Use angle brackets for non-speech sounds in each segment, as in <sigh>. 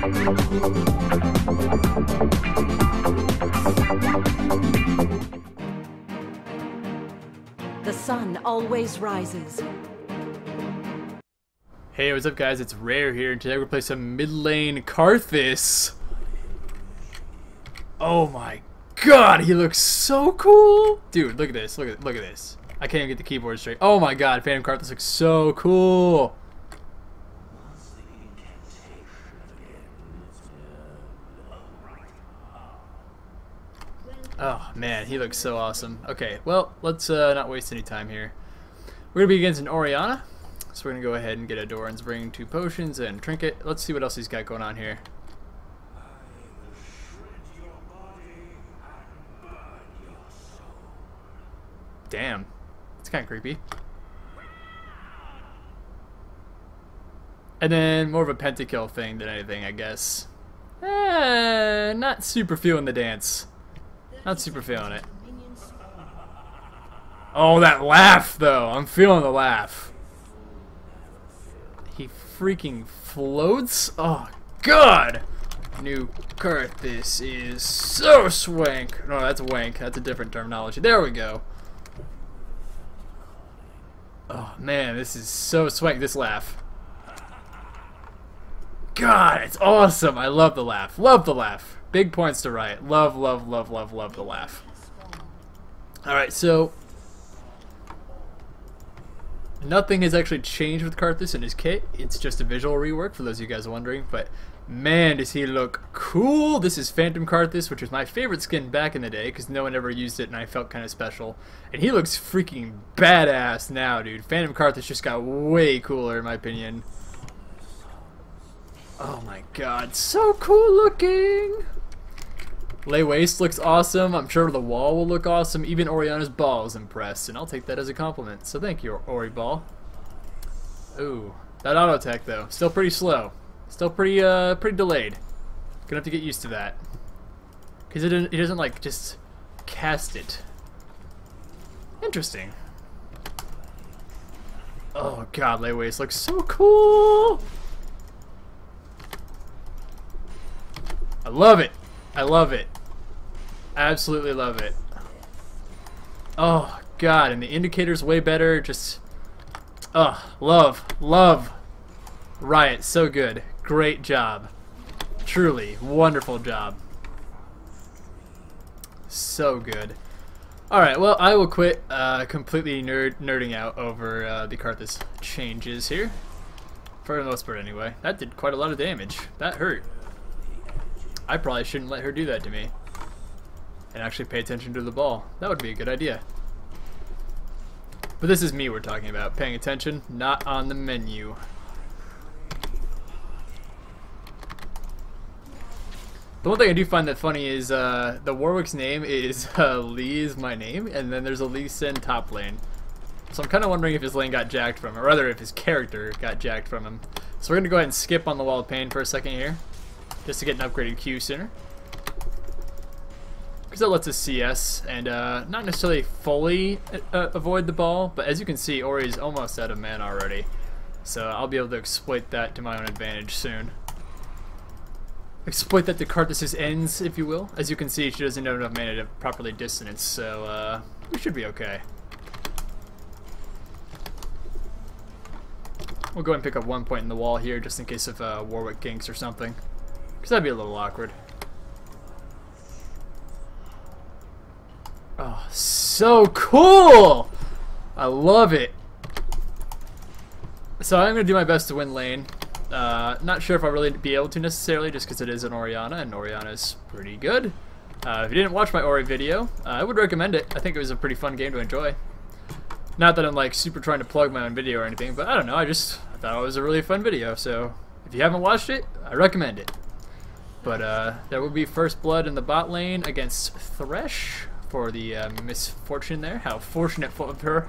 The sun always rises. Hey, what's up guys? It's Rare here, and today we're gonna play some mid lane Karthus. Oh my god, he looks so cool! Dude, look at this, look at look at this. I can't even get the keyboard straight. Oh my god, Phantom Karthus looks so cool! Oh man, he looks so awesome. Okay, well, let's uh, not waste any time here. We're gonna be against an Orianna, so we're gonna go ahead and get a Doran's Ring two potions and trinket. Let's see what else he's got going on here. Damn, it's kind of creepy. And then more of a pentakill thing than anything, I guess. Eh, not super feeling the dance. Not super feeling it. Oh, that laugh, though. I'm feeling the laugh. He freaking floats? Oh, God! New Karthus is so swank. No, that's wank. That's a different terminology. There we go. Oh, man, this is so swank, this laugh. God, it's awesome. I love the laugh. Love the laugh. Big points to Riot. Love, love, love, love, love the laugh. Alright, so... Nothing has actually changed with Karthus and his kit. It's just a visual rework, for those of you guys wondering. But, man, does he look cool! This is Phantom Karthus, which was my favorite skin back in the day, because no one ever used it, and I felt kind of special. And he looks freaking badass now, dude. Phantom Karthus just got way cooler, in my opinion. Oh my god, so cool looking! Lay Waste looks awesome. I'm sure the wall will look awesome. Even Orianna's ball is impressed, and I'll take that as a compliment. So thank you, Ori Ball. Ooh, that auto attack though, still pretty slow. Still pretty, uh, pretty delayed. Gonna have to get used to that. Cause it, it doesn't like just cast it. Interesting. Oh god, Lay Waste looks so cool! I love it! I love it. Absolutely love it. Oh, God, and the indicator's way better. Just, oh, love, love. Riot, so good. Great job. Truly, wonderful job. So good. Alright, well, I will quit uh, completely nerd nerding out over uh, the Karthus changes here. For the most part, anyway. That did quite a lot of damage. That hurt. I probably shouldn't let her do that to me. And actually pay attention to the ball. That would be a good idea. But this is me we're talking about. Paying attention, not on the menu. The one thing I do find that funny is uh, the Warwick's name is <laughs> uh, Lee is my name, and then there's a Lee Sin top lane. So I'm kind of wondering if his lane got jacked from him, or rather if his character got jacked from him. So we're going to go ahead and skip on the Wall of Pain for a second here just to get an upgraded Q sooner. Because that lets us CS and uh, not necessarily fully uh, avoid the ball, but as you can see, Ori is almost out of mana already. So I'll be able to exploit that to my own advantage soon. Exploit that to Karthus' ends, if you will. As you can see, she doesn't have enough mana to properly dissonance, so uh, we should be okay. We'll go and pick up one point in the wall here, just in case of uh, Warwick ganks or something. Because that'd be a little awkward. Oh, so cool! I love it. So I'm going to do my best to win lane. Uh, not sure if I'll really be able to necessarily, just because it is an Orianna, and Orianna's pretty good. Uh, if you didn't watch my Ori video, uh, I would recommend it. I think it was a pretty fun game to enjoy. Not that I'm like super trying to plug my own video or anything, but I don't know, I just I thought it was a really fun video, so if you haven't watched it, I recommend it. But uh, there will be first blood in the bot lane against Thresh for the uh, Miss Fortune there. How fortunate for her.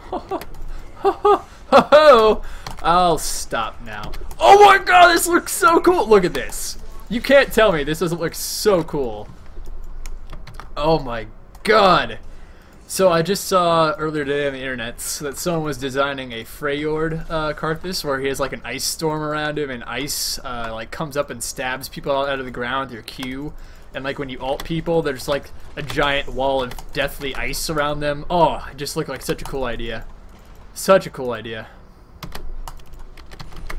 <laughs> I'll stop now. Oh my god, this looks so cool. Look at this. You can't tell me this doesn't look so cool. Oh my god. So I just saw earlier today on the internet that someone was designing a Freljord uh, Karthus where he has like an ice storm around him and ice uh, like comes up and stabs people out of the ground with your Q. And like when you ult people, there's like a giant wall of deathly ice around them. Oh, it just looked like such a cool idea. Such a cool idea.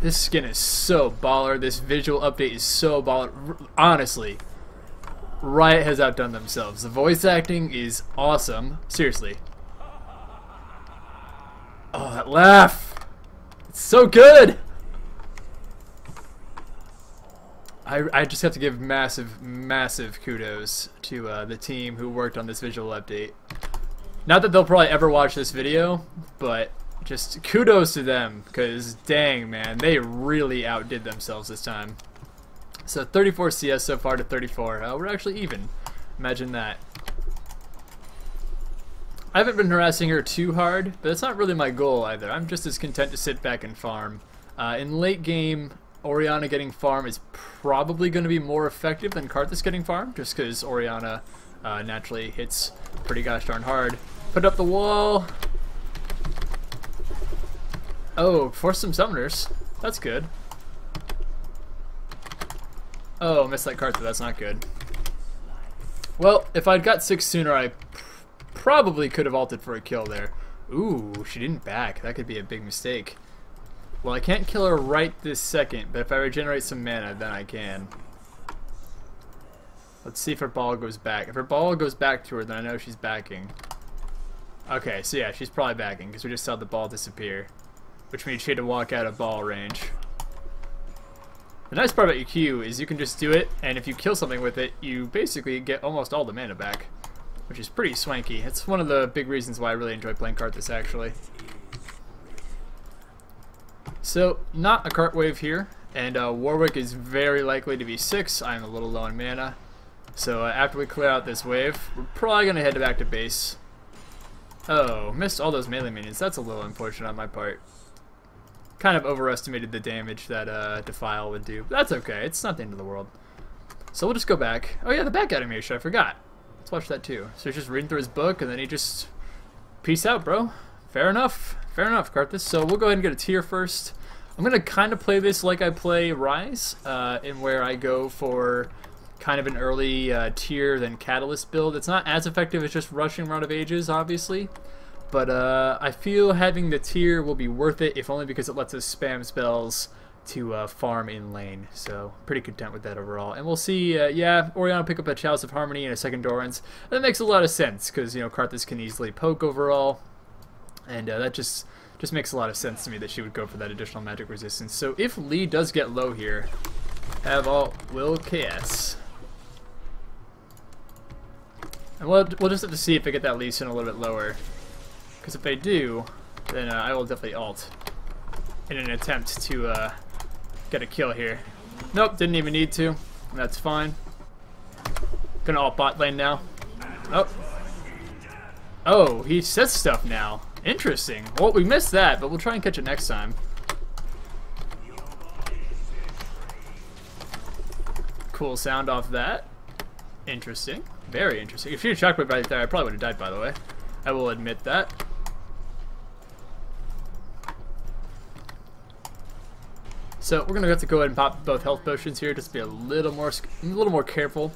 This skin is so baller. This visual update is so baller. Honestly, Riot has outdone themselves. The voice acting is awesome. Seriously. Oh, that laugh! It's so good! I, I just have to give massive, massive kudos to uh, the team who worked on this visual update. Not that they'll probably ever watch this video, but just kudos to them, because dang, man, they really outdid themselves this time. So 34 CS so far to 34. Uh, we're actually even. Imagine that. I haven't been harassing her too hard, but that's not really my goal either. I'm just as content to sit back and farm. Uh, in late game, Orianna getting farm is probably going to be more effective than Karthus getting farm, just because Orianna uh, naturally hits pretty gosh darn hard. Put up the wall. Oh, force some summoners. That's good. Oh, missed that card, so that's not good. Well, if I'd got six sooner, I probably could have ulted for a kill there. Ooh, she didn't back. That could be a big mistake. Well, I can't kill her right this second, but if I regenerate some mana, then I can. Let's see if her ball goes back. If her ball goes back to her, then I know she's backing. Okay, so yeah, she's probably backing, because we just saw the ball disappear. Which means she had to walk out of ball range. The nice part about your Q is you can just do it, and if you kill something with it, you basically get almost all the mana back, which is pretty swanky. It's one of the big reasons why I really enjoy playing Karthus, actually. So, not a cart wave here, and uh, Warwick is very likely to be 6. I'm a little low on mana. So uh, after we clear out this wave, we're probably going to head back to base. Oh, missed all those melee minions. That's a little unfortunate on my part kind of overestimated the damage that uh, Defile would do. But that's okay. It's not the end of the world. So we'll just go back. Oh yeah, the back animation. I forgot. Let's watch that too. So he's just reading through his book, and then he just... Peace out, bro. Fair enough. Fair enough, Karthus. So we'll go ahead and get a Tear first. I'm going to kind of play this like I play Ryze, uh, in where I go for kind of an early uh, Tear then Catalyst build. It's not as effective as just rushing Rod of Ages, obviously. But uh, I feel having the Tear will be worth it, if only because it lets us spam spells to uh, farm in lane. So pretty content with that overall. And we'll see, uh, yeah, Orianna pick up a Chalice of Harmony and a second Doran's. That makes a lot of sense, because, you know, Karthus can easily poke overall. And uh, that just just makes a lot of sense to me that she would go for that additional magic resistance. So if Lee does get low here, have all will KS. And we'll, we'll just have to see if I get that Lee Sin a little bit lower. Because if they do, then uh, I will definitely ult in an attempt to uh, get a kill here. Nope, didn't even need to. That's fine. Gonna ult bot lane now. Oh. Oh, he says stuff now. Interesting. Well, we missed that, but we'll try and catch it next time. Cool sound off that. Interesting. Very interesting. If you had shockwave right there, I probably would have died, by the way. I will admit that. So we're gonna have to go ahead and pop both health potions here, just be a little more, a little more careful.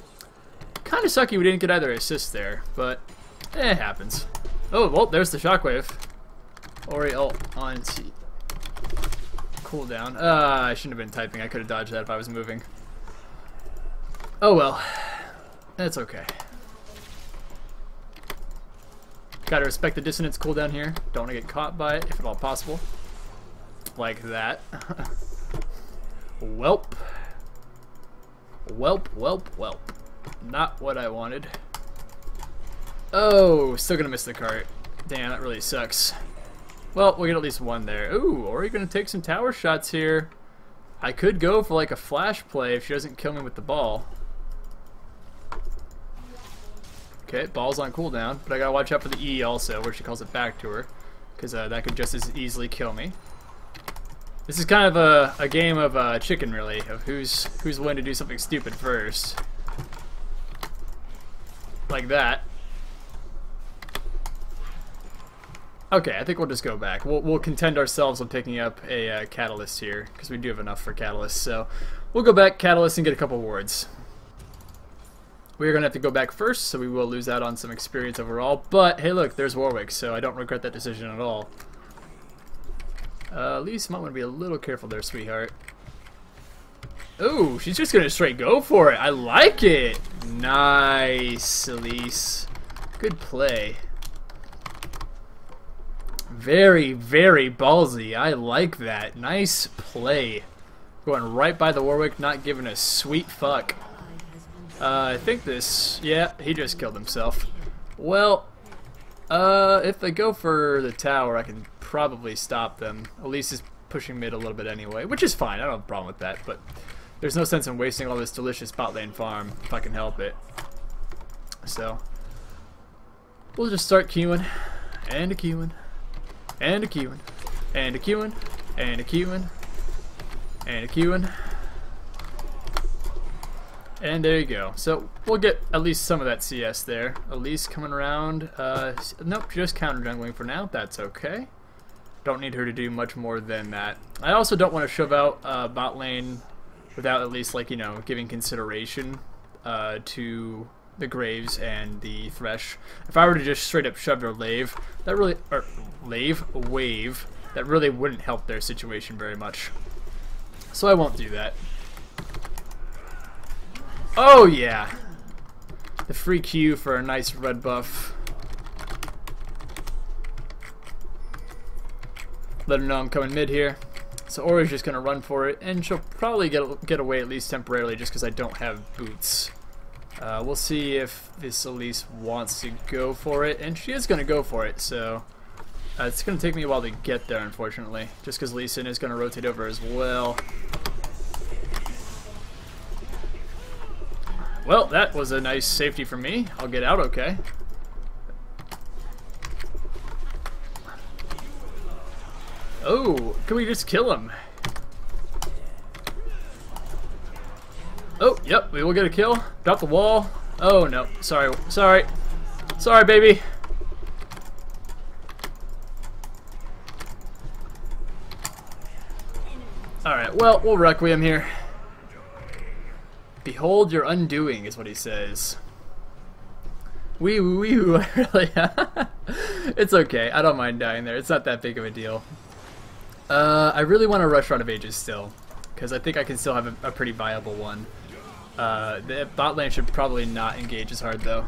Kind of sucky we didn't get either assist there, but eh, it happens. Oh, well, there's the shockwave. Ori ult on T. Cooldown. Uh, I shouldn't have been typing. I could have dodged that if I was moving. Oh well. That's okay. Gotta respect the dissonance cooldown here. Don't want to get caught by it, if at all possible. Like that. <laughs> Welp. Welp, welp, welp. Not what I wanted. Oh, still gonna miss the cart. Damn, that really sucks. Well, we'll get at least one there. Ooh, or are you gonna take some tower shots here? I could go for like a flash play if she doesn't kill me with the ball. Okay, ball's on cooldown, but I gotta watch out for the E also, where she calls it back to her, because uh, that could just as easily kill me. This is kind of a, a game of uh, chicken, really, of who's who's willing to do something stupid first. Like that. Okay, I think we'll just go back. We'll, we'll contend ourselves on picking up a uh, Catalyst here, because we do have enough for Catalyst. So we'll go back, Catalyst, and get a couple wards. We're going to have to go back first, so we will lose out on some experience overall. But, hey look, there's Warwick, so I don't regret that decision at all. Uh, Elise might want to be a little careful there, sweetheart. Oh, she's just to straight go for it. I like it. Nice, Elise. Good play. Very, very ballsy. I like that. Nice play. Going right by the Warwick, not giving a sweet fuck. Uh, I think this... Yeah, he just killed himself. Well, uh, if they go for the tower, I can probably stop them. Elise is pushing mid a little bit anyway, which is fine. I don't have a problem with that, but there's no sense in wasting all this delicious bot lane farm if I can help it. So, we'll just start queuing, and a queuing, and a queuing, and a queuing, and a queuing, and a queuing. And there you go. So we'll get at least some of that CS there. Elise coming around. Uh, nope, just counter jungling for now. That's okay. Don't need her to do much more than that. I also don't want to shove out uh, bot lane without at least, like, you know, giving consideration uh, to the Graves and the Thresh. If I were to just straight up shove their Lave, that really, or Lave, Wave, that really wouldn't help their situation very much. So I won't do that. Oh yeah! The free Q for a nice red buff. Let her know I'm coming mid here. So Ori's just gonna run for it, and she'll probably get get away at least temporarily just because I don't have boots. Uh, we'll see if this Elise wants to go for it, and she is gonna go for it. So uh, it's gonna take me a while to get there, unfortunately, just because Lee Sin is gonna rotate over as well. Well, that was a nice safety for me. I'll get out okay. Oh, can we just kill him? Oh, yep, we will get a kill. Drop the wall. Oh, no. Sorry, sorry. Sorry, baby. Alright, well, we'll Requiem here. Behold your undoing, is what he says. Wee woo wee really? <laughs> it's okay, I don't mind dying there, it's not that big of a deal. Uh, I really want to rush Rod of Ages still, because I think I can still have a, a pretty viable one. Uh, the bot lane should probably not engage as hard though.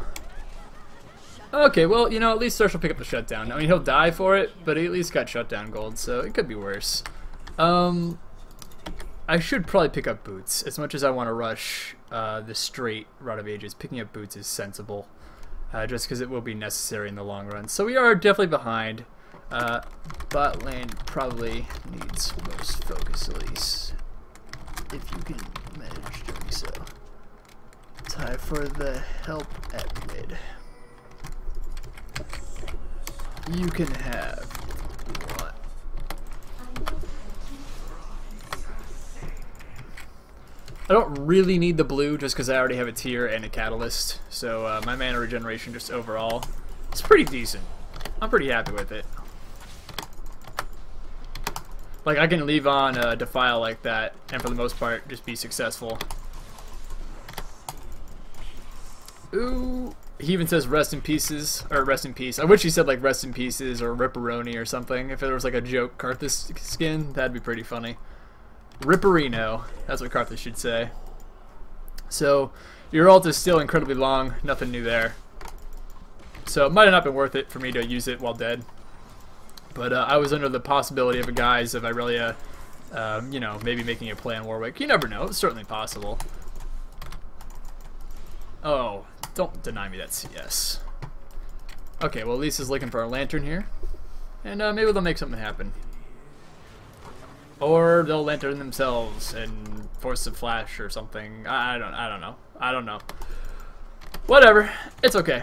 Okay, well, you know, at least Thresh will pick up the shutdown. I mean, he'll die for it, but he at least got shutdown gold, so it could be worse. Um, I should probably pick up boots. As much as I want to rush uh, the straight Rod of Ages, picking up boots is sensible. Uh, just because it will be necessary in the long run. So we are definitely behind. Uh, bot lane probably needs most focus at least. If you can manage doing so. Time for the help at mid. You can have what I don't really need the blue just because I already have a Tear and a catalyst. So uh, my mana regeneration just overall, it's pretty decent. I'm pretty happy with it. Like I can leave on a defile like that and for the most part just be successful. Ooh, he even says rest in pieces or rest in peace. I wish he said like rest in pieces or ripperoni or something. If it was like a joke Karthus skin, that'd be pretty funny. Ripperino. That's what Karthus should say. So, your ult is still incredibly long. Nothing new there. So, it might have not been worth it for me to use it while dead. But uh, I was under the possibility of a guise of Irelia, um, you know, maybe making a play on Warwick. You never know. It's certainly possible. Oh, don't deny me that CS. Okay, well, Elise's looking for a lantern here. And uh, maybe they'll make something happen. Or they'll lantern themselves and force a flash or something. I, don't I don't know. I don't know. Whatever. It's okay.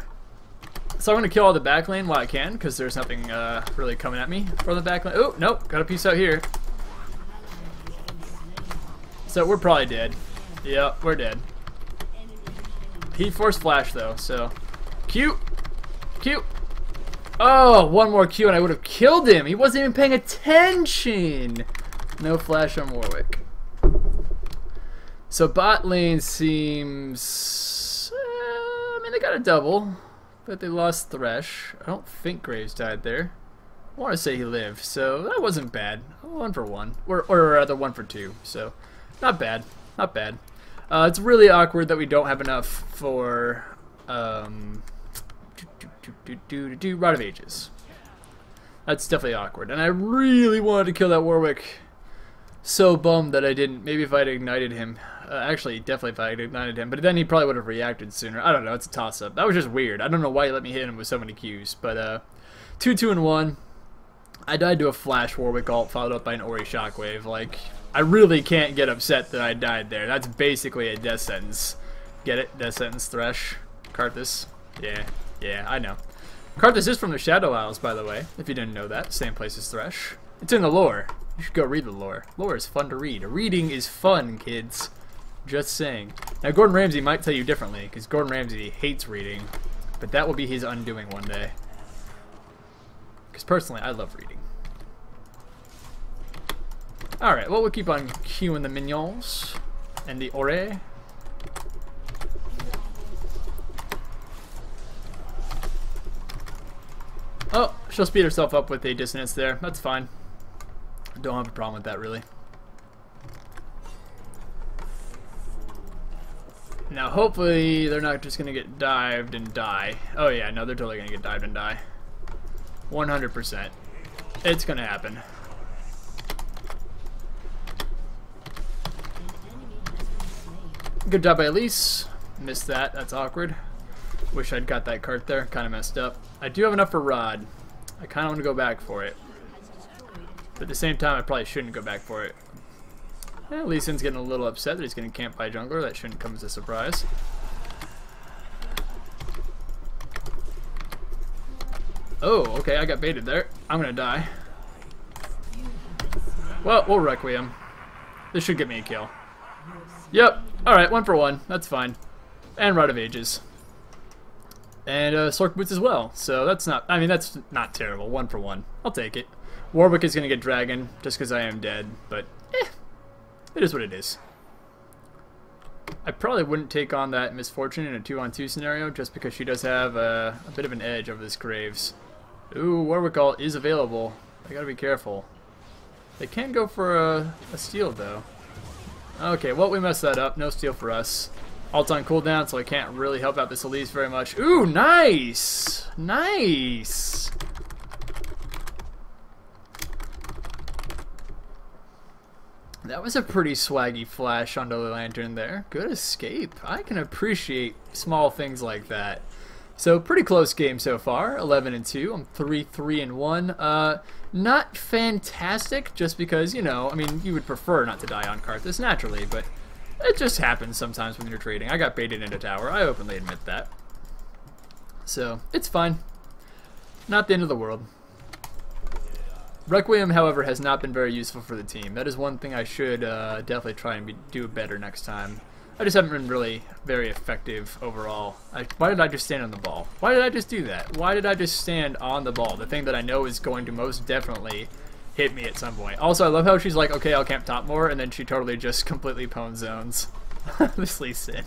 So I'm going to kill all the back lane while I can, because there's nothing uh, really coming at me from the back lane. Oh, nope. Got a piece out here. So we're probably dead. Yep, we're dead. He forced flash, though, so... Cute! Cute! Oh, one more Q and I would have killed him. He wasn't even paying attention. No flash on Warwick. So bot lane seems... Uh, I mean, they got a double, but they lost Thresh. I don't think Graves died there. I want to say he lived, so that wasn't bad. One for one, or, or rather one for two, so not bad, not bad. Uh, it's really awkward that we don't have enough for um, do, do, do, do, Rod of Ages. That's definitely awkward, and I really wanted to kill that Warwick. So bummed that I didn't. Maybe if I'd ignited him, uh, actually, definitely if I had ignited him, but then he probably would have reacted sooner. I don't know. It's a toss-up. That was just weird. I don't know why he let me hit him with so many Qs, but uh, two, two, and one. I died to a Flash Warwick ult followed up by an Ori Shockwave. Like, I really can't get upset that I died there. That's basically a death sentence. Get it? Death sentence Thresh. Karthus. Yeah, yeah, I know. Karthus is from the Shadow Isles, by the way, if you didn't know that. Same place as Thresh. It's in the lore. You should go read the lore. Lore is fun to read. Reading is fun, kids. Just saying. Now, Gordon Ramsay might tell you differently, because Gordon Ramsay hates reading. But that will be his undoing one day. Because personally, I love reading. Alright, well, we'll keep on queuing the minions and the ore. Oh, she'll speed herself up with a dissonance there. That's fine. Don't have a problem with that, really. Now, hopefully, they're not just to get dived and die. Oh, yeah, no, they're totally to get dived and die. 100%. It's to happen. Good job by Elise. Missed that. That's awkward. Wish I'd got that cart there. Kind of messed up. I do have enough for Rod. I kind of want to go back for it. But at the same time, I probably shouldn't go back for it. Yeah, Lee Sin's getting a little upset that he's getting camped by a jungler. That shouldn't come as a surprise. Oh, okay, I got baited there. I'm gonna die. Well, we'll Requiem. This should get me a kill. Yep. Alright, one for one. That's fine. And Rod of Ages. And uh, Sorc Boots as well. So that's not... I mean, that's not terrible. One for one. I'll take it. Warwick is to get Dragon just because I am dead. But. It is what it is. I probably wouldn't take on that Miss Fortune in a 2-on-2 scenario just because she does have uh, a bit of an edge over this Graves. Ooh, Warwick ult is available. I gotta be careful. They can go for a, a steal, though. Okay, well, we messed that up. No steal for us. Ult on cooldown, so I can't really help out this Elise very much. Ooh, nice! Nice! That was a pretty swaggy flash onto the lantern there. Good escape. I can appreciate small things like that. So pretty close game so far, 11 and 2. I'm 3 3 and 1. Uh, not fantastic, just because you know, I mean, you would prefer not to die on Karthus naturally, but it just happens sometimes when you're trading. I got baited into tower. I openly admit that. So it's fine. Not the end of the world. Requiem, however, has not been very useful for the team. That is one thing I should uh, definitely try and be, do better next time. I just haven't been really very effective overall. I, why did I just stand on the ball? Why did I just do that? Why did I just stand on the ball? The thing that I know is going to most definitely hit me at some point. Also, I love how she's like, okay, I'll camp top more, and then she totally just <laughs> completely pwn zones. this Lee Sin.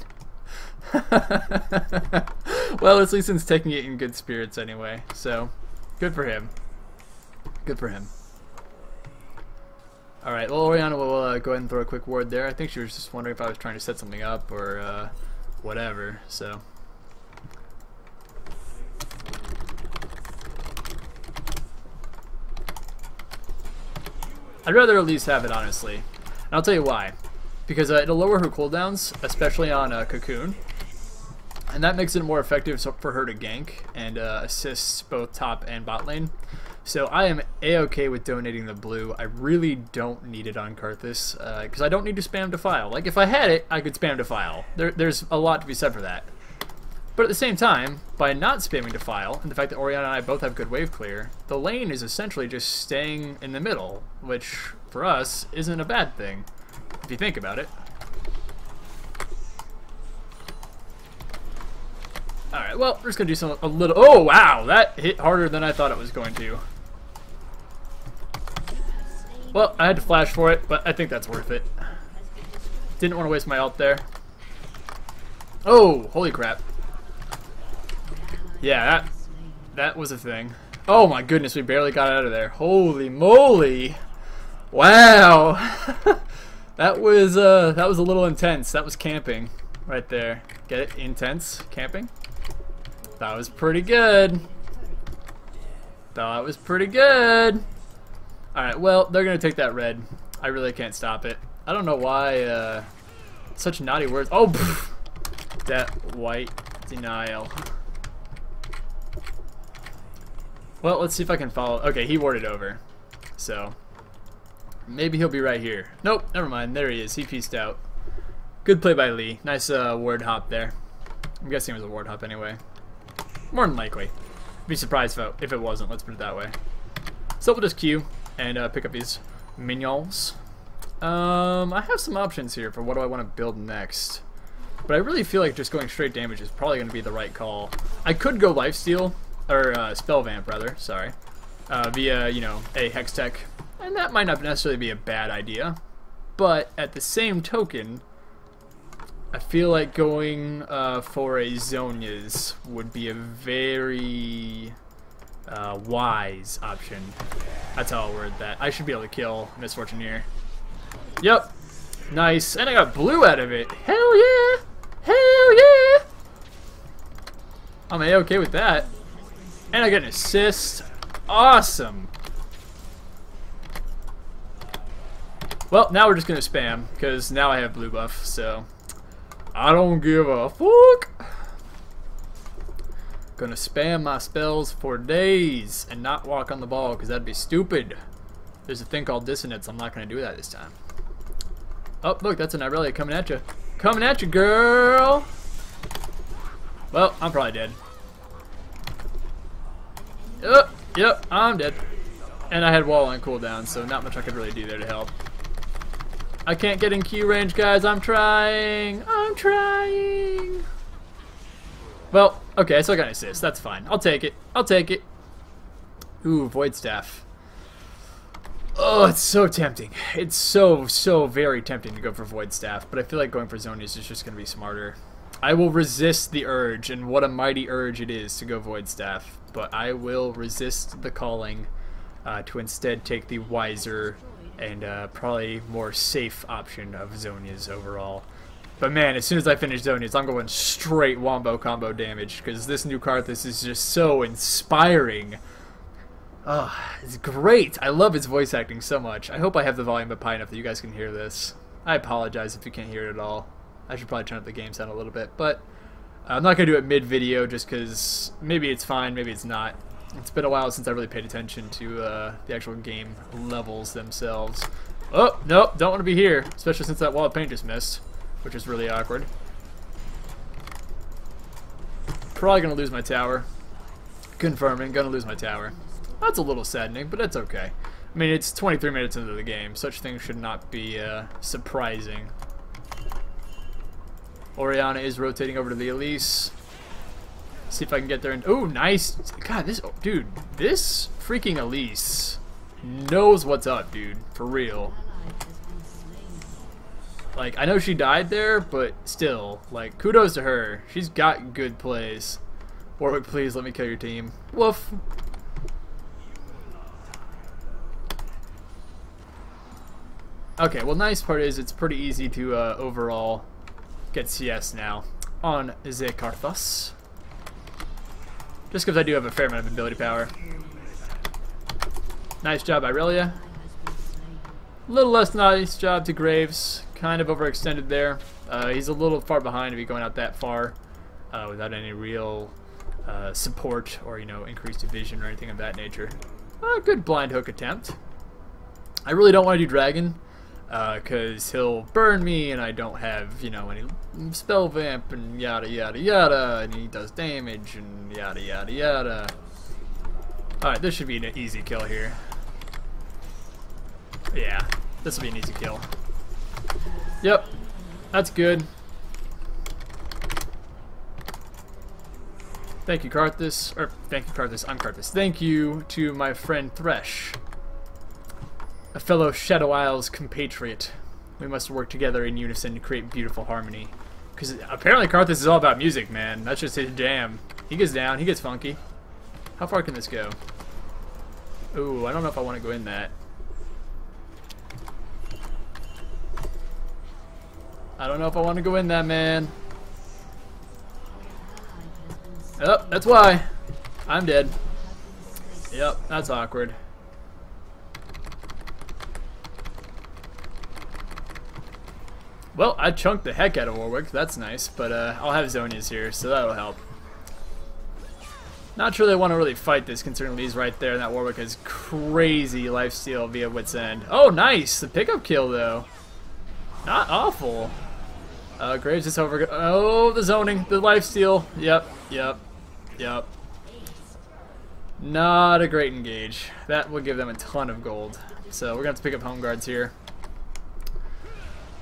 well, this Lee Sin's taking it in good spirits anyway, so good for him. Good for him. Alright, well, Orianna will uh, go ahead and throw a quick ward there. I think she was just wondering if I was trying to set something up or uh, whatever, so. I'd rather at least have it, honestly. And I'll tell you why. Because uh, it'll lower her cooldowns, especially on uh, Cocoon. And that makes it more effective for her to gank and uh, assist both top and bot lane. So I am a-okay with donating the blue. I really don't need it on Karthus, because uh, I don't need to spam Defile. Like, if I had it, I could spam Defile. There, there's a lot to be said for that. But at the same time, by not spamming Defile, and the fact that Orianna and I both have good wave clear, the lane is essentially just staying in the middle, which, for us, isn't a bad thing, if you think about it. Alright, well, we're just gonna do some a little oh wow, that hit harder than I thought it was going to. Well, I had to flash for it, but I think that's worth it. Didn't want to waste my ult there. Oh, holy crap. Yeah, that, that was a thing. Oh my goodness, we barely got out of there. Holy moly. Wow. <laughs> that was uh that was a little intense. That was camping right there. Get it? Intense camping. That was pretty good. That was pretty good. Alright, well, they're going to take that red. I really can't stop it. I don't know why, uh, such naughty words. Oh, pff, that white denial. Well, let's see if I can follow. Okay, he warded over. So, maybe he'll be right here. Nope, never mind. There he is. He pieced out. Good play by Lee. Nice uh, ward hop there. I'm guessing it was a ward hop anyway. More than likely. Be surprised if it, if it wasn't, let's put it that way. So we'll just queue and uh, pick up these minions. Um, I have some options here for what do I want to build next. But I really feel like just going straight damage is probably going to be the right call. I could go Lifesteal, or uh, Spell Vamp rather, sorry, uh, via, you know, a Hextech. And that might not necessarily be a bad idea. But at the same token, I feel like going uh, for a Zhonya's would be a very uh, wise option. That's how I'll word that. I should be able to kill Miss Fortune here. Yep. Nice. And I got blue out of it. Hell yeah! Hell yeah! I'm a-okay with that. And I get an assist. Awesome. Well, now we're just going to spam, because now I have blue buff, so... I don't give a fuck! Gonna spam my spells for days and not walk on the ball because that'd be stupid. There's a thing called dissonance. I'm not gonna do that this time. Oh, look, that's an Irelia coming at you. Coming at you, girl! Well, I'm probably dead. Yep, yep, I'm dead. And I had wall on cooldown, so not much I could really do there to help. I can't get in Q range, guys. I'm trying. I'm trying. Well, okay, so I got an assist. That's fine. I'll take it. I'll take it. Ooh, Void Staff. Oh, it's so tempting. It's so, so very tempting to go for Void Staff, but I feel like going for Zhonya's is just going to be smarter. I will resist the urge, and what a mighty urge it is to go Void Staff, but I will resist the calling uh, to instead take the wiser and uh, probably more safe option of Zhonya's overall. But man, as soon as I finish Zhonya's, I'm going straight Wombo combo damage because this new Karthus is just so inspiring. Oh, it's great. I love his voice acting so much. I hope I have the volume up high enough that you guys can hear this. I apologize if you can't hear it at all. I should probably turn up the game sound a little bit, but I'm not going to do it mid-video just because maybe it's fine, maybe it's not. It's been a while since I really paid attention to uh, the actual game levels themselves. Oh, nope, don't want to be here, especially since that Wall of Pain just missed which is really awkward. Probably gonna lose my tower. Confirming, gonna lose my tower. That's a little saddening, but that's okay. I mean, it's 23 minutes into the game. Such things should not be uh, surprising. Orianna is rotating over to the Elise. See if I can get there. And oh, nice. God, this oh, dude, this freaking Elise knows what's up, dude. For real. Like, I know she died there, but still, like, kudos to her. She's got good plays. Warwick, please let me kill your team. Woof. Okay, well, nice part is it's pretty easy to uh, overall get CS now on Zekarthus. Just because I do have a fair amount of ability power. Nice job, Irelia. A little less nice job to Graves kind of overextended there. Uh, he's a little far behind if he's going out that far uh, without any real uh, support or, you know, increased vision or anything of that nature. Good blind hook attempt. I really don't want to do Dragon because uh, he'll burn me and I don't have, you know, any spell vamp and yada yada yada and he does damage and yada yada yada. Alright, this should be an easy kill here. Yeah, this will be an easy kill. Yep. That's good. Thank you, Karthus. Or, thank you, Karthus. I'm Karthus. Thank you to my friend Thresh, a fellow Shadow Isles compatriot. We must work together in unison to create beautiful harmony. Because apparently Karthus is all about music, man. That's just his jam. He gets down, he gets funky. How far can this go? Ooh, I don't know if I want to go in that. I don't know if I want to go in that, man. Oh, that's why. I'm dead. Yep, that's awkward. Well, I chunked the heck out of Warwick. That's nice, but uh, I'll have Zhonya's here, so that'll help. Not sure they want to really fight this, considering Lee's right there, and that Warwick has crazy lifesteal via Wit's End. Oh, nice! The pickup kill, though. Not awful. Uh, Graves is over. Oh, the zoning, the lifesteal. Yep, yep, yep. Not a great engage. That will give them a ton of gold. So we're going to have to pick up home guards here.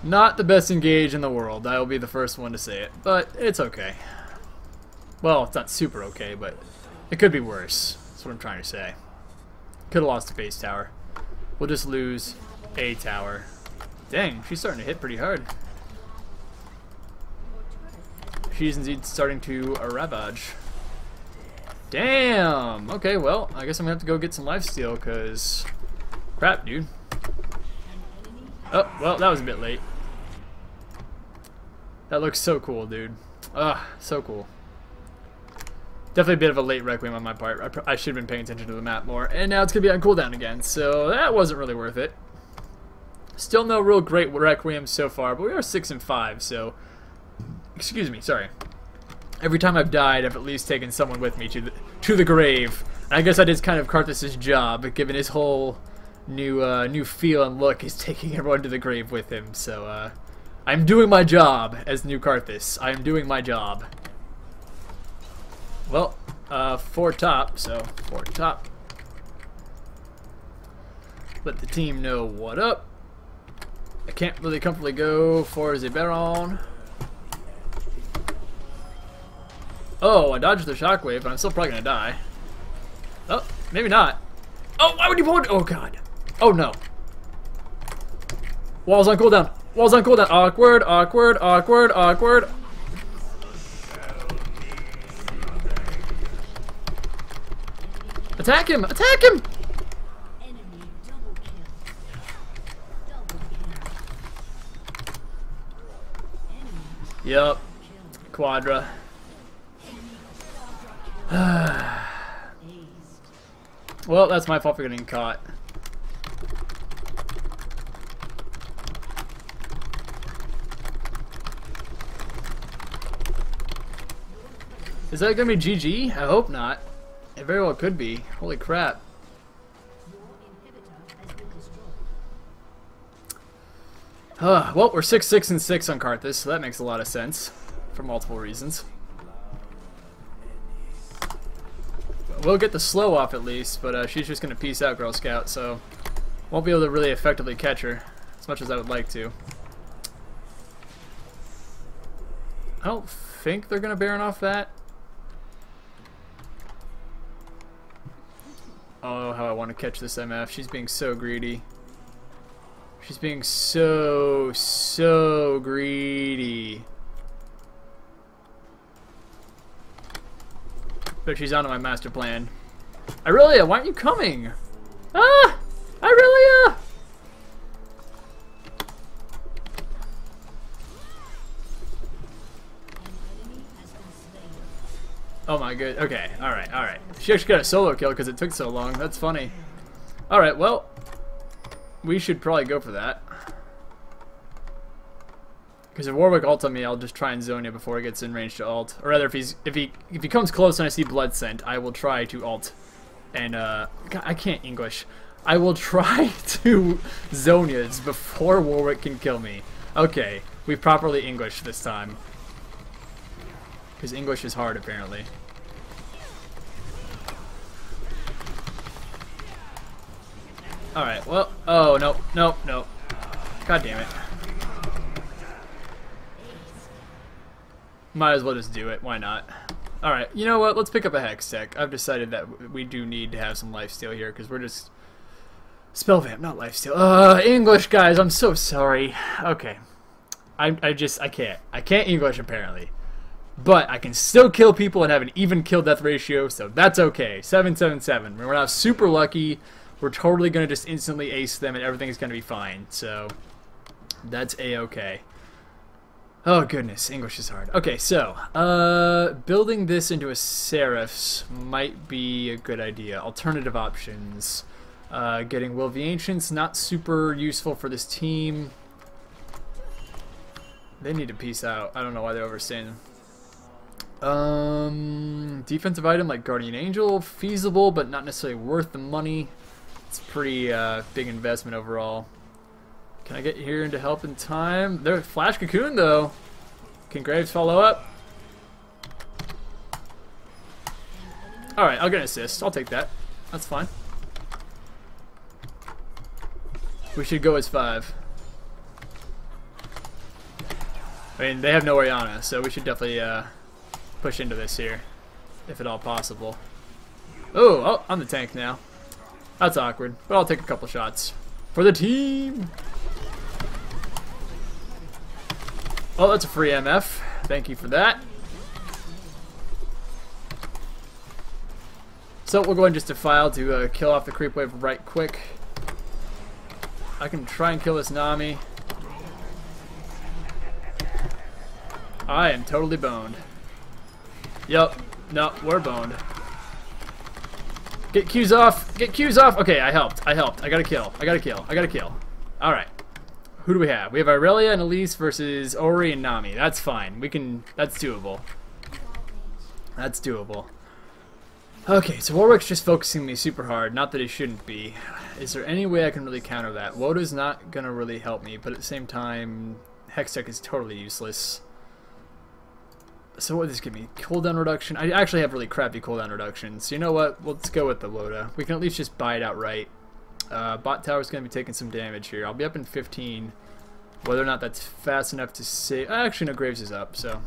Not the best engage in the world. I will be the first one to say it. But it's okay. Well, it's not super okay, but it could be worse. That's what I'm trying to say. Could have lost a base tower. We'll just lose a tower. Dang, she's starting to hit pretty hard. She's indeed starting to ravage. Damn! Okay, well, I guess I'm gonna have to go get some lifesteal, because... Crap, dude. Oh, well, that was a bit late. That looks so cool, dude. Ah, so cool. Definitely a bit of a late Requiem on my part. I, I should have been paying attention to the map more. And now it's going to be on cooldown again, so that wasn't really worth it. Still no real great Requiem so far, but we are 6 and 5, so... Excuse me, sorry. Every time I've died, I've at least taken someone with me to the, to the grave. I guess that is kind of Karthus' job, given his whole new uh, new feel and look is <laughs> taking everyone to the grave with him. So uh, I'm doing my job as new Karthus. I am doing my job. Well, uh, four top, so four top. Let the team know what up. I can't really comfortably go for the Baron. Oh, I dodged the shockwave, but I'm still probably gonna die. Oh, maybe not. Oh, why would you pull it? Oh, God. Oh no. Walls on cooldown. Walls on cooldown. Awkward, awkward, awkward, awkward. Attack him! Attack him! Yep. Quadra. <sighs> well, that's my fault for getting caught. Is that gonna be GG? I hope not. It very well could be. Holy crap. Uh, well, we're 6, 6, and 6 on Karthus, so that makes a lot of sense. For multiple reasons. We'll get the slow off at least, but uh, she's just going to peace out, Girl Scout, so won't be able to really effectively catch her as much as I would like to. I don't think they're going to Baron off that. Oh, how I want to catch this MF. She's being so greedy. She's being so, so greedy. But she's onto my master plan. Irelia, why aren't you coming? Ah! Irelia! Oh my good. Okay. All right. All right. She actually got a solo kill because it took so long. That's funny. All right. Well, we should probably go for that. Because if Warwick ults on me, I'll just try and Zhonya before he gets in range to ult. Or rather, if he's if he if he comes close and I see blood scent, I will try to ult. And uh, God, I can't English. I will <laughs> try to Zhonya's before Warwick can kill me. Okay, we properly English this time. Because English is hard, apparently. Alright, well, oh, no, no, no. God damn it. Might as well just do it, why not? Alright, you know what? Let's pick up a hex Hextech. I've decided that we do need to have some lifesteal here because we're just... Spell vamp, not lifesteal. Uh, English, guys, I'm so sorry. Okay. I, I just, I can't. I can't English, apparently. But I can still kill people and have an even kill death ratio, so that's okay. 777. We're not super lucky. We're totally going to just instantly ace them and everything's going to be fine. So, that's a-okay. Oh goodness, English is hard. Okay, so, uh, building this into a Seraph's might be a good idea. Alternative options. Uh, getting Will of the Ancients, not super useful for this team. They need to peace out. I don't know why they're overstaying. Um, defensive item like Guardian Angel, feasible, but not necessarily worth the money. It's pretty uh, big investment overall. Can I get here into help in time? There, Flash Cocoon though. Can Graves follow up? Alright, I'll get an assist. I'll take that. That's fine. We should go as five. I mean, they have no Orianna, so we should definitely uh, push into this here, if at all possible. Oh, I'm the tank now. That's awkward, but I'll take a couple shots. For the team! Oh, that's a free MF. Thank you for that. So we'll go ahead and just defile to uh, kill off the creep wave right quick. I can try and kill this Nami. I am totally boned. Yup. No, we're boned. Get Q's off. Get Q's off. Okay, I helped. I helped. I got a kill. I got a kill. I got a kill. Alright. Who do we have? We have Irelia and Elise versus Ori and Nami. That's fine. We can... That's doable. That's doable. Okay, so Warwick's just focusing me super hard. Not that he shouldn't be. Is there any way I can really counter that? Woda's not to really help me, but at the same time, Hextech is totally useless. So what does this give me? Cooldown reduction? I actually have really crappy cooldown reductions. So you know what? Let's go with the Loda. We can at least just buy it outright. Uh, bot tower's going to be taking some damage here. I'll be up in 15. Whether or not that's fast enough to save... Actually, no, Graves is up, so...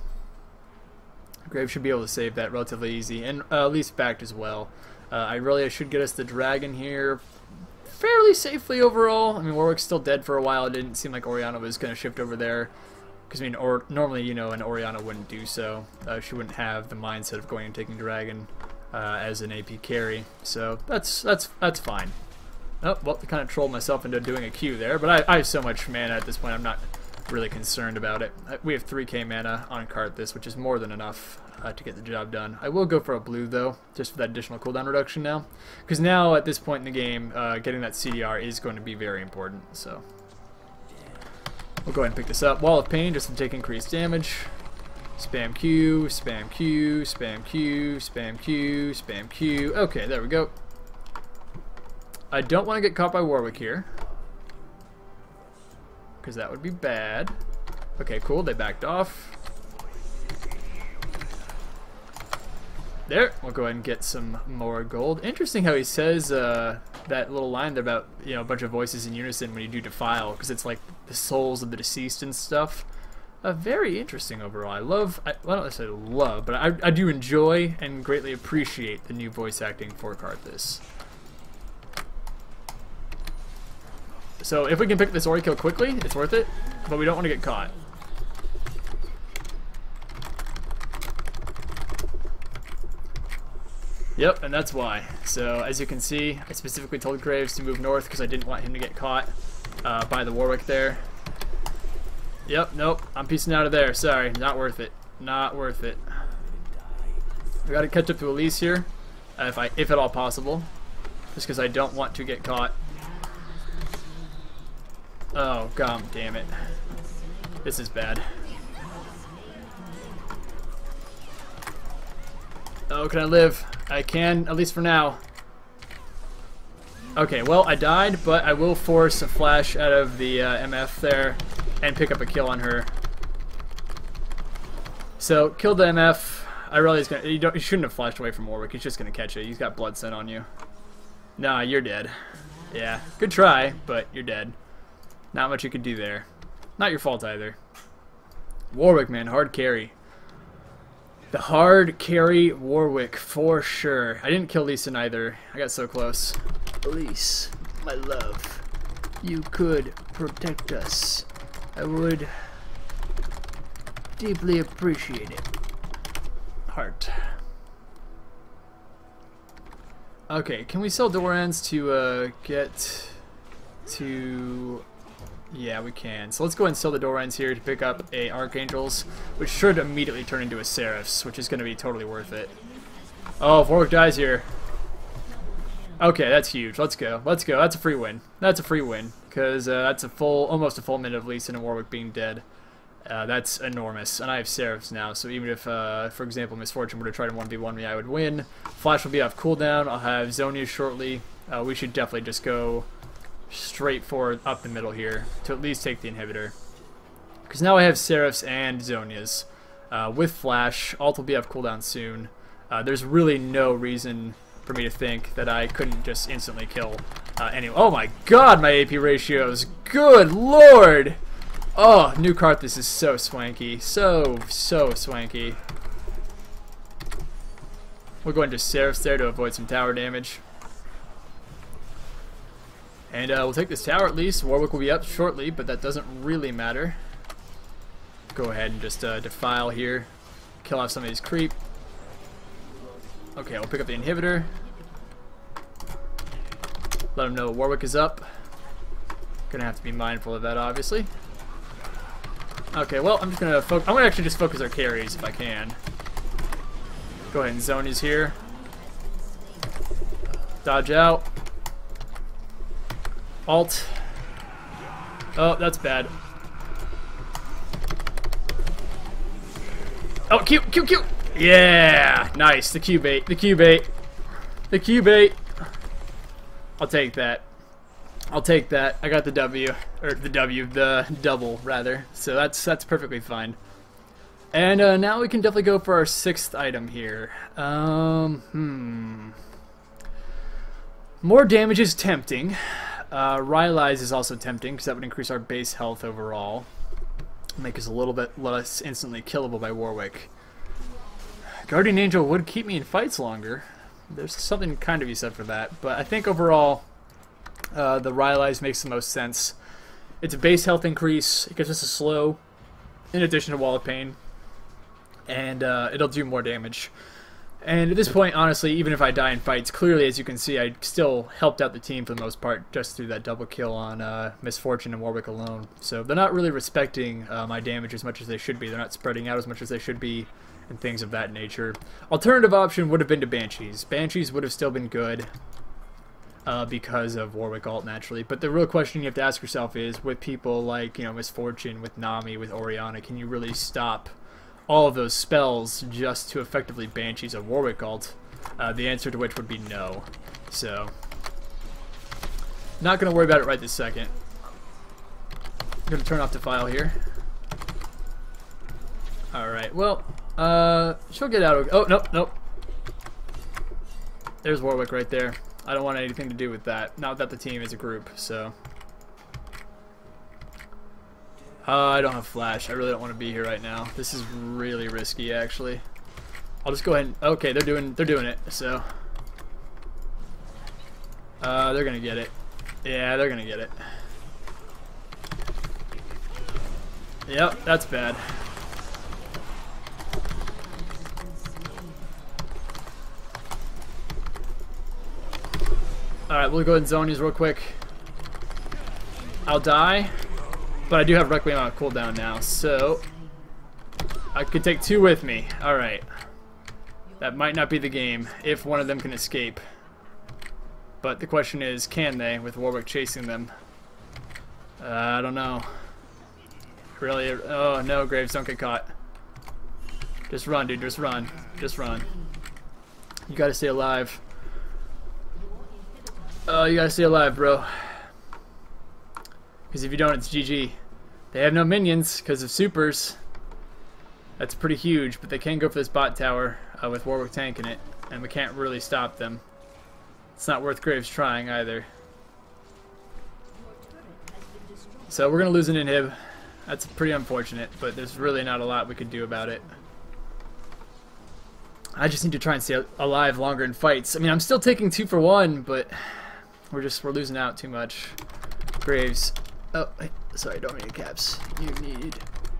Graves should be able to save that relatively easy, and uh, at least backed as well. Uh, I really should get us the dragon here fairly safely overall. I mean, Warwick's still dead for a while. It didn't seem like Orianna was going to shift over there. Because, I mean, or, normally, you know, an Orianna wouldn't do so. Uh, she wouldn't have the mindset of going and taking Dragon uh, as an AP carry. So that's that's that's fine. Oh, well, I kind of trolled myself into doing a Q there. But I, I have so much mana at this point, I'm not really concerned about it. We have 3k mana on Karthus, which is more than enough uh, to get the job done. I will go for a blue, though, just for that additional cooldown reduction now. Because now, at this point in the game, uh, getting that CDR is going to be very important, so... We'll go ahead and pick this up. Wall of Pain, just to take increased damage. Spam Q, spam Q, spam Q, spam Q, spam Q. Okay, there we go. I don't want to get caught by Warwick here because that would be bad. Okay, cool. They backed off. There. We'll go ahead and get some more gold. Interesting how he says uh, that little line there about you know a bunch of voices in unison when you do defile because it's like the souls of the deceased and stuff. Uh, very interesting overall. I love, I, well, I don't necessarily love, but I, I do enjoy and greatly appreciate the new voice acting for Karthus. So if we can pick this Ori kill quickly, it's worth it, but we don't want to get caught. Yep, and that's why. So as you can see, I specifically told Graves to move north because I didn't want him to get caught uh, by the Warwick there. Yep, nope, I'm piecing out of there. Sorry, not worth it. Not worth it. We gotta catch up to Elise here, uh, if I, if at all possible, just because I don't want to get caught. Oh, god damn it. This is bad. Oh, can I live? I can, at least for now. Okay, well, I died, but I will force a flash out of the uh, MF there and pick up a kill on her. So, kill the MF. I really is gonna. You, don't, you shouldn't have flashed away from Warwick. He's just gonna catch it. He's got blood set on you. Nah, you're dead. Yeah, good try, but you're dead. Not much you could do there. Not your fault either. Warwick, man, hard carry. The hard carry Warwick for sure. I didn't kill Sin either. I got so close. Elise, my love, you could protect us. I would deeply appreciate it. Heart. Okay, can we sell Doran's to uh, get to... Yeah, we can. So let's go ahead and sell the Dorans here to pick up a Archangels, which should immediately turn into a Seraphs, which is going to be totally worth it. Oh, Warwick dies here. Okay, that's huge. Let's go. Let's go. That's a free win. That's a free win, because uh, that's a full, almost a full minute of Lee Sin and Warwick being dead. Uh, that's enormous. And I have Seraphs now, so even if, uh, for example, Miss Fortune were to try to 1v1 me, I would win. Flash will be off cooldown. I'll have Zhonya shortly. Uh, we should definitely just go straight forward up the middle here to at least take the inhibitor. Because now I have Seraphs and Zhonya's. Uh, with Flash, Ult will be off cooldown soon. Uh, there's really no reason for me to think that I couldn't just instantly kill uh, anyone. Oh my god, my AP ratios. Good lord! Oh, New cart, this is so swanky. So, so swanky. We're going to Seraphs there to avoid some tower damage. And uh, we'll take this tower at least. Warwick will be up shortly, but that doesn't really matter. Go ahead and just uh, defile here. Kill off some of these creep. Okay, we'll pick up the inhibitor. Let him know Warwick is up. Gonna have to be mindful of that, obviously. Okay, well, I'm just gonna focus. I'm gonna actually just focus our carries if I can. Go ahead and zone is here. Dodge out. Ult. Oh, that's bad. Oh, Q, Q, Q! Yeah! Nice, the Q bait, the Q bait. The Q bait. I'll take that. I'll take that. I got the W, or the W, the double rather. So that's that's perfectly fine. And uh, now we can definitely go for our sixth item here. Um, hmm. More damage is tempting. Uh, is also tempting because that would increase our base health overall. Make us a little bit less instantly killable by Warwick. Guardian Angel would keep me in fights longer. There's something kind of you said for that. But I think overall, uh, the Rylai's makes the most sense. It's a base health increase. It gives us a slow, in addition to Wall of Pain. And uh, it'll do more damage. And at this point, honestly, even if I die in fights, clearly, as you can see, I still helped out the team for the most part, just through that double kill on uh, Miss Fortune and Warwick alone. So they're not really respecting uh, my damage as much as they should be. They're not spreading out as much as they should be, and things of that nature. Alternative option would have been to Banshees. Banshees would have still been good uh, because of Warwick ult naturally. But the real question you have to ask yourself is, with people like you know Miss Fortune, with Nami, with Orianna, can you really stop all of those spells just to effectively Banshees a Warwick ult? Uh, the answer to which would be no. So, not going to worry about it right this second. I'm going to turn off the file here. Alright, well, uh, she'll get out. Oh, nope, nope. There's Warwick right there. I don't want anything to do with that. Not that the team is a group, so. Uh, I don't have flash. I really don't want to be here right now. This is really risky, actually. I'll just go ahead and... Okay, they're doing, they're doing it, so... Uh, they're gonna get it. Yeah, they're gonna get it. Yep, that's bad. Alright, we'll go ahead and zone these real quick. I'll die, but I do have Requiem on cooldown now, so I could take two with me. Alright. That might not be the game, if one of them can escape. But the question is, can they, with Warwick chasing them? Uh, I don't know. Really? Oh, no, Graves, don't get caught. Just run, dude, just run. Just run. You gotta stay alive. Oh, you gotta stay alive, bro. Because if you don't, it's GG. They have no minions because of supers. That's pretty huge, but they can go for this bot tower uh, with Warwick tanking it, and we can't really stop them. It's not worth Graves trying either. So we're going to lose an inhib. That's pretty unfortunate, but there's really not a lot we could do about it. I just need to try and stay alive longer in fights. I mean, I'm still taking two for one, but we're just we're losing out too much. Graves. Oh, sorry, don't need caps. You need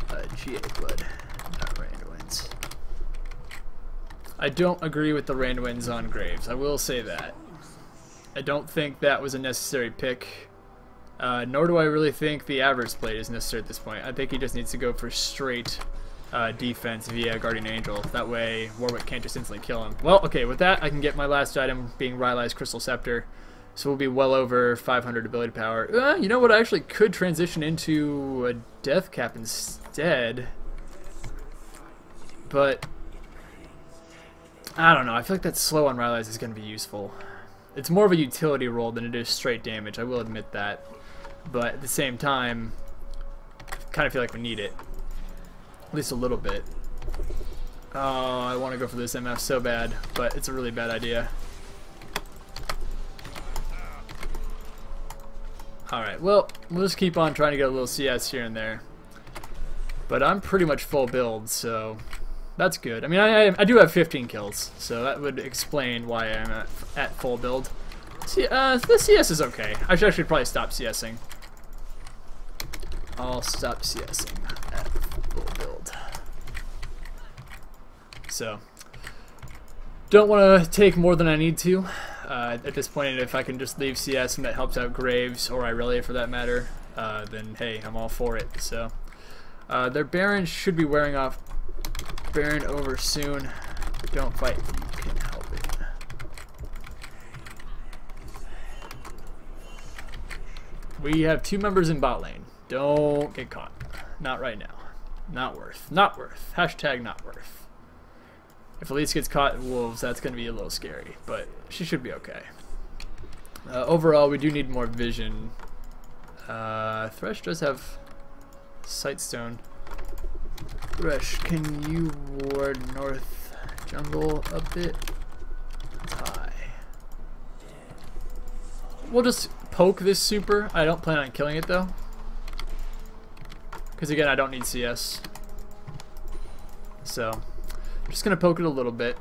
a GA blood, not Randuin's. I don't agree with the Randuin's on Graves. I will say that. I don't think that was a necessary pick. Uh, nor do I really think the Avarice Blade is necessary at this point. I think he just needs to go for straight uh, defense via Guardian Angel. That way Warwick can't just instantly kill him. Well, okay, with that I can get my last item being Rylai's Crystal Scepter. So we'll be well over 500 ability power. Uh, you know what? I actually could transition into a Death Cap instead. But, I don't know. I feel like that slow on Rylai's is going to be useful. It's more of a utility role than it is straight damage. I will admit that. But at the same time, kind of feel like we need it. At least a little bit. Oh, I want to go for this MF so bad, but it's a really bad idea. Alright, well, we'll just keep on trying to get a little CS here and there. But I'm pretty much full build, so that's good. I mean, I, I do have 15 kills, so that would explain why I'm at, at full build. See, uh, the CS is okay. I should actually probably stop CSing. I'll stop CSing at full build. So, don't want to take more than I need to. Uh, at this point, if I can just leave CS and that helps out Graves, or Irelia for that matter, uh, then hey, I'm all for it. So, uh, their Baron should be wearing off Baron over soon. Don't fight. We have two members in bot lane. Don't get caught. Not right now. Not worth. Not worth. Hashtag not worth. If Elise gets caught in wolves, that's going to be a little scary, but she should be okay. Uh, overall, we do need more vision. Uh, Thresh does have Sightstone. Thresh, can you ward north jungle a bit? high. We'll just poke this super. I don't plan on killing it though. Because again, I don't need CS. So, I'm just going to poke it a little bit.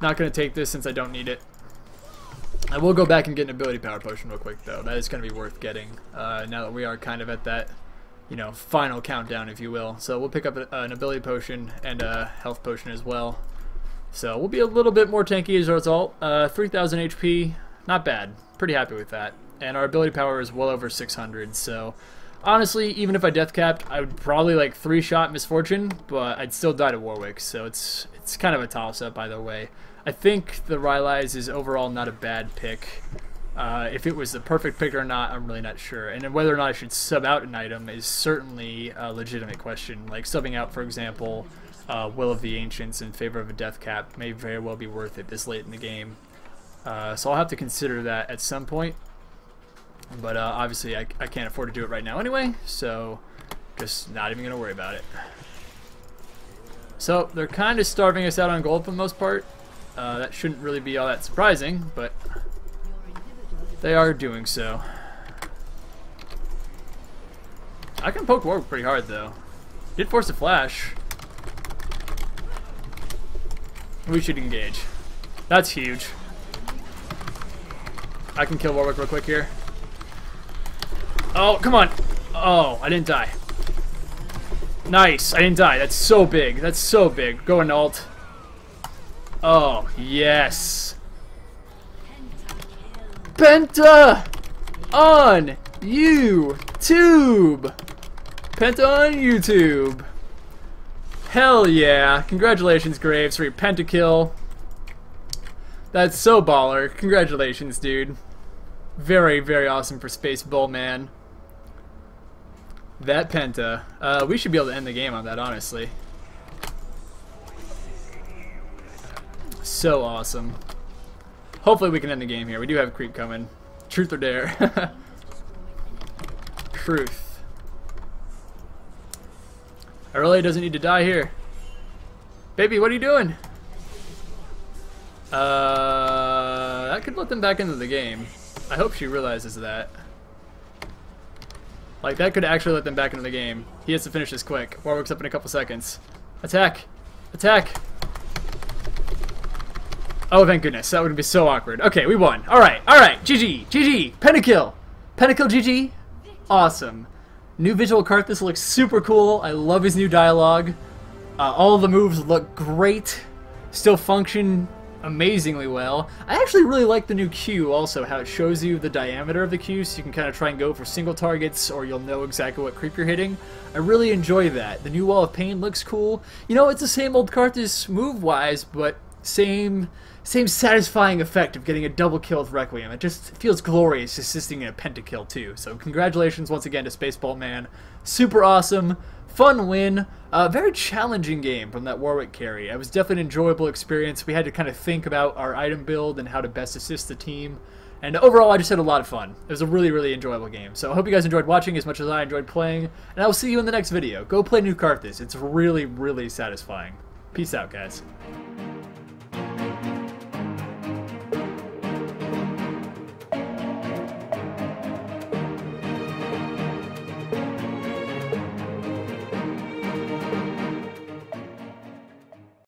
Not going to take this since I don't need it. I will go back and get an ability power potion real quick though. That is going to be worth getting uh, now that we are kind of at that, you know, final countdown, if you will. So we'll pick up an ability potion and a health potion as well. So we'll be a little bit more tanky as a result. Uh, 3,000 HP, not bad. Pretty happy with that. And our ability power is well over 600, so honestly, even if I death capped, I would probably like three shot Miss Fortune, but I'd still die to Warwick, so it's it's kind of a toss up either way. I think the Rylai's is overall not a bad pick. Uh, if it was the perfect pick or not, I'm really not sure. And whether or not I should sub out an item is certainly a legitimate question. Like subbing out, for example, uh, Will of the Ancients in favor of a death cap may very well be worth it this late in the game. Uh, so I'll have to consider that at some point. But uh, obviously I, I can't afford to do it right now anyway, so just not even going to worry about it. So they're kind of starving us out on gold for the most part. Uh, that shouldn't really be all that surprising, but they are doing so. I can poke Warwick pretty hard though. Did force a flash. We should engage. That's huge. I can kill Warwick real quick here. Oh, come on. Oh, I didn't die. Nice. I didn't die. That's so big. That's so big. Go ult. Oh, yes. Penta on YouTube. Penta on YouTube. Hell yeah. Congratulations, Graves, for your pentakill. That's so baller. Congratulations, dude. Very, very awesome for Spaceball, man. That penta. Uh, we should be able to end the game on that, honestly. So awesome. Hopefully we can end the game here. We do have a creep coming. Truth or dare. <laughs> Truth. Irelia doesn't need to die here. Baby, what are you doing? Uh, that could let them back into the game. I hope she realizes that. Like, that could actually let them back into the game. He has to finish this quick. Warwick's up in a couple seconds. Attack! Attack! Oh, thank goodness. That would be so awkward. Okay, we won. Alright, alright. GG. GG. Pentakill. Pentakill GG. Awesome. New visual Karthus looks super cool. I love his new dialogue. Uh, all the moves look great. Still function amazingly well. I actually really like the new Q also, how it shows you the diameter of the Q so you can kind of try and go for single targets or you'll know exactly what creep you're hitting. I really enjoy that. The new Wall of Pain looks cool. You know, it's the same old Karthus move-wise, but same same satisfying effect of getting a double kill with Requiem. It just feels glorious assisting in a pentakill too. So congratulations once again to Spaceball Man. Super awesome, fun win. A very challenging game from that Warwick carry. It was definitely an enjoyable experience. We had to kind of think about our item build and how to best assist the team. And overall, I just had a lot of fun. It was a really, really enjoyable game. So I hope you guys enjoyed watching as much as I enjoyed playing. And I will see you in the next video. Go play New Karthus. It's really, really satisfying. Peace out, guys.